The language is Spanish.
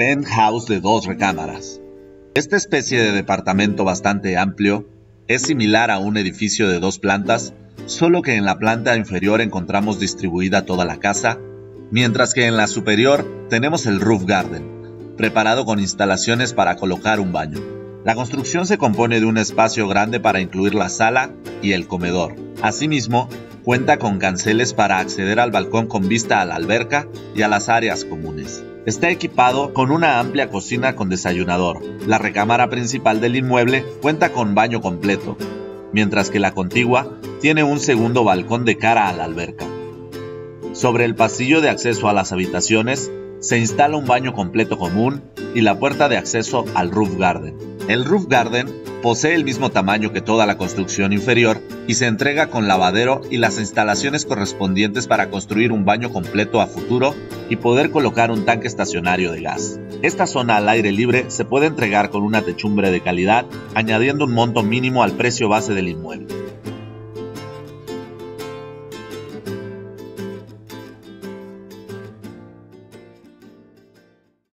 penthouse de dos recámaras. Esta especie de departamento bastante amplio es similar a un edificio de dos plantas, solo que en la planta inferior encontramos distribuida toda la casa, mientras que en la superior tenemos el roof garden, preparado con instalaciones para colocar un baño. La construcción se compone de un espacio grande para incluir la sala y el comedor. Asimismo, cuenta con canceles para acceder al balcón con vista a la alberca y a las áreas comunes. Está equipado con una amplia cocina con desayunador. La recámara principal del inmueble cuenta con baño completo, mientras que la contigua tiene un segundo balcón de cara a la alberca. Sobre el pasillo de acceso a las habitaciones se instala un baño completo común y la puerta de acceso al roof garden. El roof garden posee el mismo tamaño que toda la construcción inferior y se entrega con lavadero y las instalaciones correspondientes para construir un baño completo a futuro y poder colocar un tanque estacionario de gas. Esta zona al aire libre se puede entregar con una techumbre de calidad, añadiendo un monto mínimo al precio base del inmueble.